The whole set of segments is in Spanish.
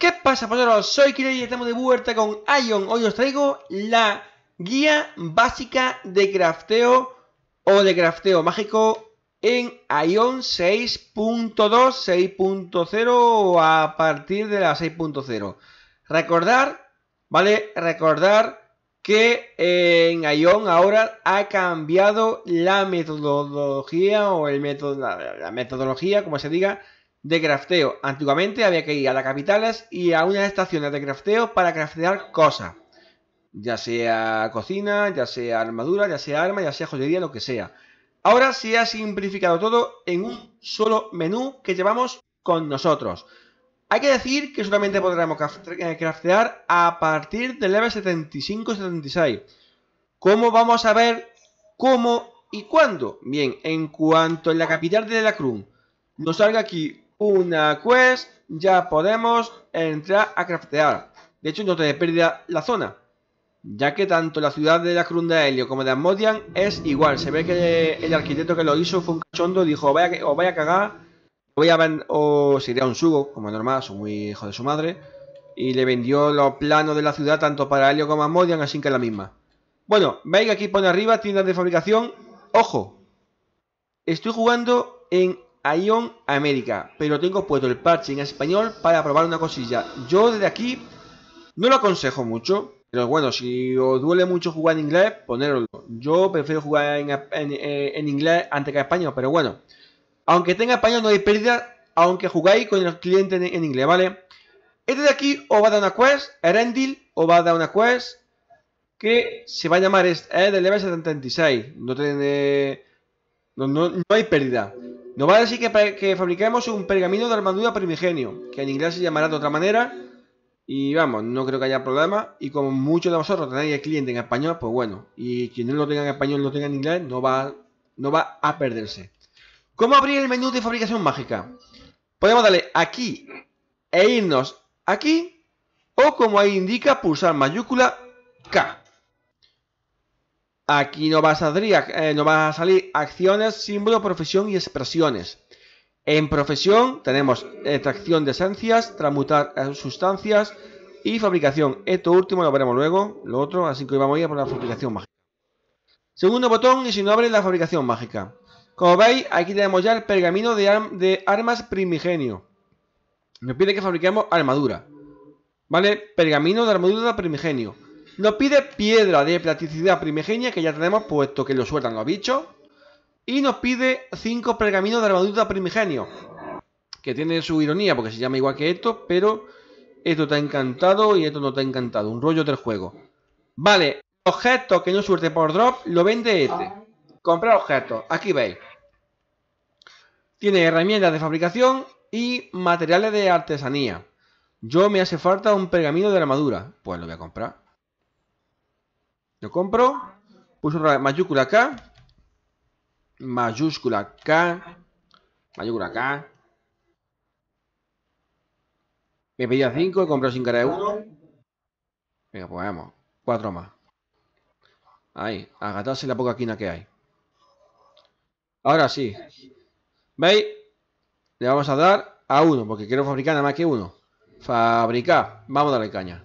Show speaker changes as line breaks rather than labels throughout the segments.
¿Qué pasa, pasajeros? Soy Kira y estamos de vuelta con Ion. Hoy os traigo la guía básica de crafteo o de crafteo mágico en Ion 6.2, 6.0 o a partir de la 6.0. Recordar, ¿vale? Recordar que en Ion ahora ha cambiado la metodología o el método, la metodología, como se diga, de crafteo. Antiguamente había que ir a las capitales y a unas estaciones de crafteo para craftear cosas. Ya sea cocina, ya sea armadura, ya sea arma, ya sea joyería, lo que sea. Ahora se ha simplificado todo en un solo menú que llevamos con nosotros. Hay que decir que solamente podremos eh, craftear a partir del level 75-76. ¿Cómo vamos a ver cómo y cuándo? Bien, en cuanto en la capital de la Cruz nos salga aquí una quest, ya podemos entrar a craftear. De hecho, no te pérdida la zona. Ya que tanto la ciudad de la Cruz de Helio como de Asmodian es igual. Se ve que el arquitecto que lo hizo fue un cachondo. Dijo, vaya, os vaya a cagar. Voy a o sería un sugo, como normal, son muy hijo de su madre. Y le vendió los planos de la ciudad tanto para Helio como Asmodian, así que es la misma. Bueno, veis que aquí pone arriba tiendas de fabricación. Ojo, estoy jugando en Ion América, pero tengo puesto el parche en español para probar una cosilla. Yo desde aquí no lo aconsejo mucho, pero bueno, si os duele mucho jugar en inglés, ponerlo. Yo prefiero jugar en, inglés antes que en español, pero bueno. Aunque tenga español no hay pérdida, aunque jugáis con el cliente en, inglés, ¿vale? Este de aquí os va a dar una quest, Erendil, os va a dar una quest que se va a llamar, es de level 76. No tiene... no, no hay pérdida. Nos va a decir que, fabriquemos un pergamino de armadura primigenio, que en inglés se llamará de otra manera. Y vamos, no creo que haya problema. Y como muchos de vosotros tenéis el cliente en español, pues bueno. Y quien no lo tenga en español, lo tenga en inglés, no va, no va a perderse. ¿Cómo abrir el menú de fabricación mágica? Podemos darle aquí e irnos aquí. O como ahí indica, pulsar mayúscula K. Aquí no va a salir, eh, no va a salir acciones, símbolo, profesión y expresiones. En profesión tenemos extracción de esencias, transmutar sustancias y fabricación. Esto último lo veremos luego, lo otro, así que vamos a ir por la fabricación mágica. Segundo botón y si no abre la fabricación mágica. Como veis, aquí tenemos ya el pergamino de, de armas primigenio. Nos pide que fabriquemos armadura. ¿Vale? Pergamino de armadura primigenio. Nos pide piedra de plasticidad primigenia, que ya tenemos, puesto que lo sueltan los bichos. Y nos pide 5 pergaminos de armadura primigenio. Que tiene su ironía, porque se llama igual que esto, pero esto está encantado y esto no está encantado. Un rollo del juego. Vale, objetos que no suelte por drop, lo vende este. Comprar objetos, aquí veis. Tiene herramientas de fabricación y materiales de artesanía. Yo me hace falta un pergamino de armadura. Pues lo voy a comprar. Lo compro. Puso mayúscula K. Mayúscula K. Mayúscula K. Me pedía 5 y compró sin cara de 1. Venga, pues vamos. 4 más. Ahí, agatarse la poca quina que hay. Ahora sí. ¿Veis? Le vamos a dar a 1, porque quiero fabricar nada más que 1. Fabricar. Vamos a darle caña.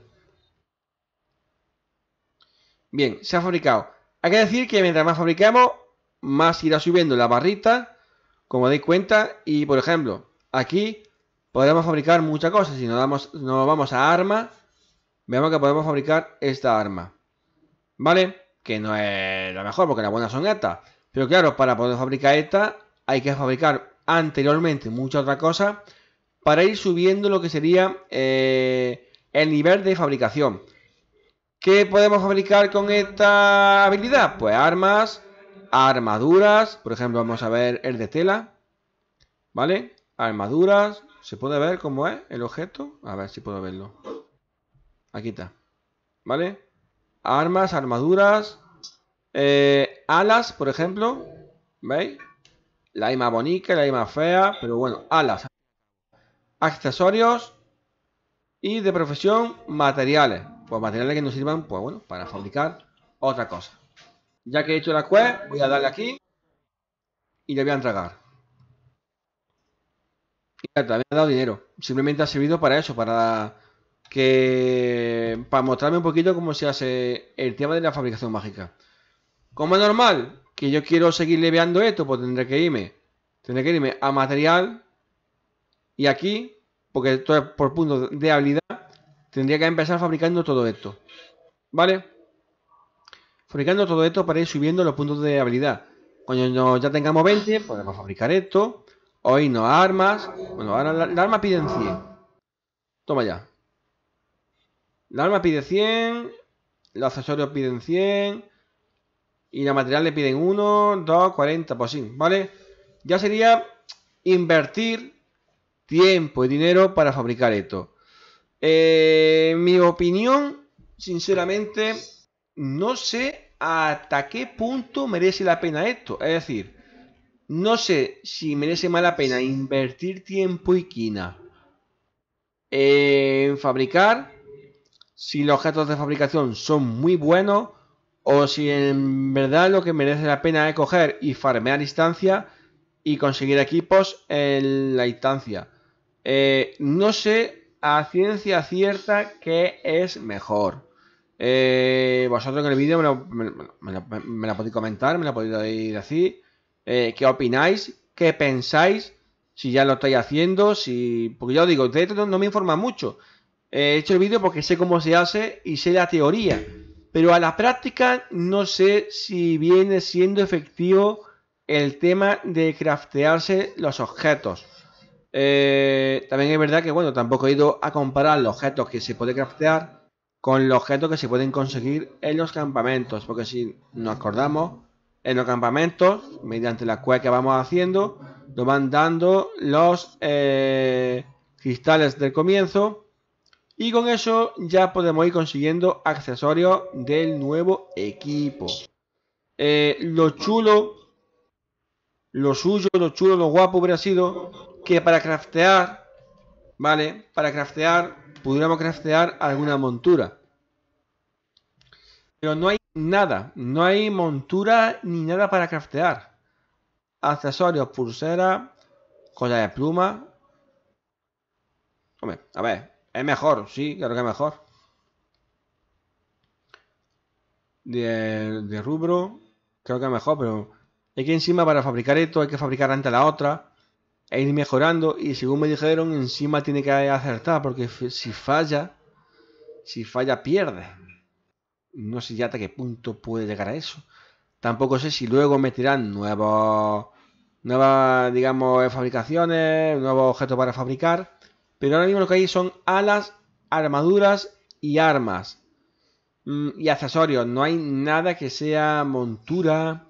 Bien, se ha fabricado. Hay que decir que mientras más fabricamos, más irá subiendo la barrita, como dais cuenta. Y por ejemplo, aquí podemos fabricar muchas cosas. Si nos, damos, nos vamos a arma, vemos que podemos fabricar esta arma. ¿Vale? Que no es la mejor porque las buenas son estas. Pero claro, para poder fabricar esta, hay que fabricar anteriormente muchas otras cosas para ir subiendo lo que sería eh, el nivel de fabricación. ¿Qué podemos fabricar con esta habilidad? Pues armas, armaduras, por ejemplo, vamos a ver el de tela, ¿vale? Armaduras, ¿se puede ver cómo es el objeto? A ver si puedo verlo. Aquí está, ¿vale? Armas, armaduras, eh, alas, por ejemplo, ¿veis? La hay más bonita, la hay más fea, pero bueno, alas. Accesorios y de profesión, materiales pues materiales que nos sirvan, pues bueno, para fabricar otra cosa. Ya que he hecho la quest, voy a darle aquí y le voy a entregar. Y también ha dado dinero. Simplemente ha servido para eso, para, que para mostrarme un poquito cómo se hace el tema de la fabricación mágica. Como es normal que yo quiero seguir leveando esto, pues tendré que irme, tendré que irme a material y aquí, porque esto es por puntos de habilidad, tendría que empezar fabricando todo esto. ¿Vale? Fabricando todo esto para ir subiendo los puntos de habilidad. Cuando ya tengamos 20, podemos fabricar esto. Hoy no armas. Bueno, ahora la, arma piden 100. Toma ya. La arma pide 100. Los accesorios piden 100. Y la material le piden 1, 2, 40. Pues sí, ¿vale? Ya sería invertir tiempo y dinero para fabricar esto. Eh, mi opinión, sinceramente, no sé hasta qué punto merece la pena esto. Es decir, no sé si merece más la pena invertir tiempo y quina en fabricar, si los objetos de fabricación son muy buenos, o si en verdad lo que merece la pena es coger y farmear instancia y conseguir equipos en la instancia. Eh, no sé a ciencia cierta qué es mejor. Eh, vosotros en el vídeo me lo, podéis comentar, me lo podéis decir. Eh, ¿Qué opináis? ¿Qué pensáis? Si ya lo estáis haciendo, si... Porque yo os digo, de esto no, me informa mucho. he hecho el vídeo porque sé cómo se hace y sé la teoría. Pero a la práctica no sé si viene siendo efectivo el tema de craftearse los objetos. Eh, también es verdad que, bueno, tampoco he ido a comparar los objetos que se puede craftear con los objetos que se pueden conseguir en los campamentos. Porque si nos acordamos, en los campamentos, mediante la cueva que vamos haciendo, nos van dando los eh, cristales del comienzo. Y con eso ya podemos ir consiguiendo accesorios del nuevo equipo. Eh, lo chulo, lo suyo, lo chulo, lo guapo hubiera sido que para craftear, ¿vale? Para craftear pudiéramos craftear alguna montura. Pero no hay nada, no hay montura ni nada para craftear. Accesorios, pulsera, joya de pluma. A ver, es mejor, sí, claro que es mejor. De, de rubro, creo que es mejor, pero hay que encima para fabricar esto hay que fabricar antes la otra e ir mejorando y según me dijeron encima tiene que acertar porque si falla si falla pierde. No sé ya hasta qué punto puede llegar a eso. Tampoco sé si luego meterán nuevos nuevas digamos fabricaciones nuevos objetos para fabricar pero ahora mismo lo que hay son alas armaduras y armas mm, y accesorios. No hay nada que sea montura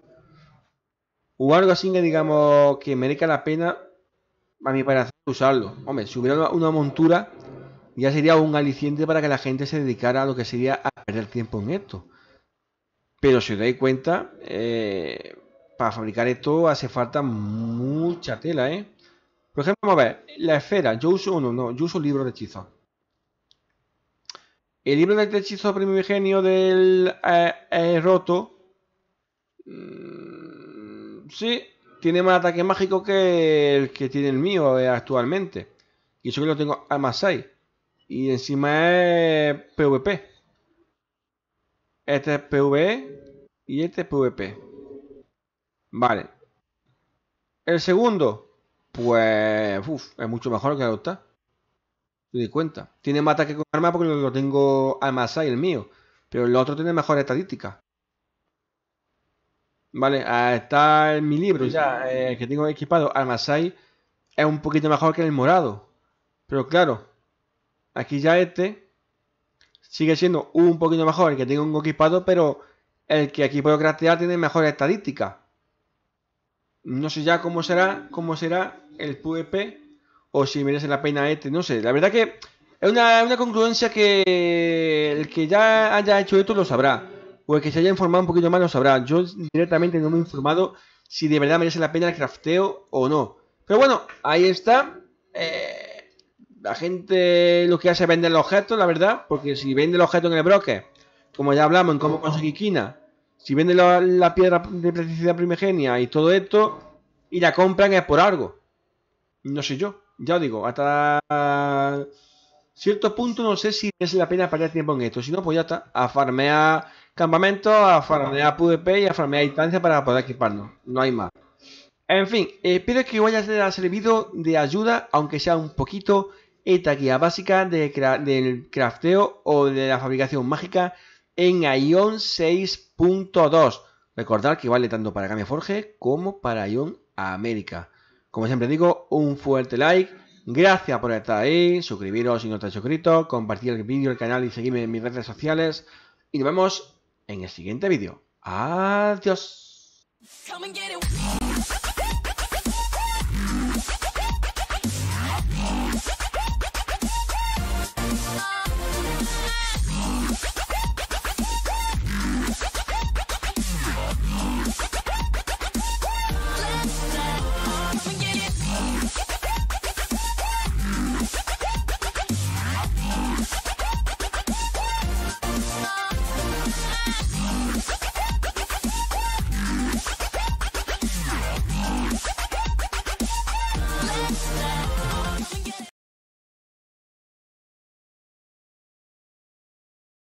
o algo así que digamos que merezca la pena a mí para usarlo. Hombre, si hubiera una montura, ya sería un aliciente para que la gente se dedicara a lo que sería a perder tiempo en esto. Pero si os dais cuenta, eh, para fabricar esto hace falta mucha tela, ¿eh? Por ejemplo, vamos a ver, la esfera, yo uso uno, no, yo uso libro de hechizo. El libro de hechizo primigenio del eh, eh, roto. Mm, sí, tiene más ataque mágico que el que tiene el mío eh, actualmente. Y eso que lo tengo a más 6. Y encima es PvP. Este es PvE y este es PvP. Vale. El segundo, pues, es mucho mejor que el octa. Te di cuenta. Tiene más ataque con arma porque lo tengo a más 6 el mío. Pero el otro tiene mejor estadística. Vale, ah, está en mi libro ya, eh, que tengo equipado, Almasai es un poquito mejor que el morado. Pero claro, aquí ya este sigue siendo un poquito mejor el que tengo equipado, pero el que aquí puedo craftear tiene mejor estadística. No sé ya cómo será, cómo será el PvP o si merece la pena este, no sé. La verdad que es una, una concluencia que el que ya haya hecho esto lo sabrá o el que se haya informado un poquito más lo sabrá. Yo directamente no me he informado si de verdad merece la pena el crafteo o no. Pero bueno, ahí está. Eh, la gente lo que hace es vender el objeto, la verdad. Porque si vende el objeto en el broker, como ya hablamos en cómo conseguir quina, si vende la, piedra de practicidad primigenia y todo esto, y la compran es por algo. No sé yo. Ya os digo, hasta cierto punto no sé si es la pena perder tiempo en esto. Si no, pues ya está. A farmear campamento, a farmear PvP y a farmear instancia para poder equiparnos. No hay más. En fin, espero que os haya servido de ayuda, aunque sea un poquito, esta guía básica de del crafteo o de la fabricación mágica en Ion 6.2. Recordad que vale tanto para Game Forge como para Ion América. Como siempre digo, un fuerte like. Gracias por estar ahí. Suscribiros si no estáis suscritos. Compartir el vídeo, el canal y seguirme en mis redes sociales. Y nos vemos en el siguiente vídeo. Adiós.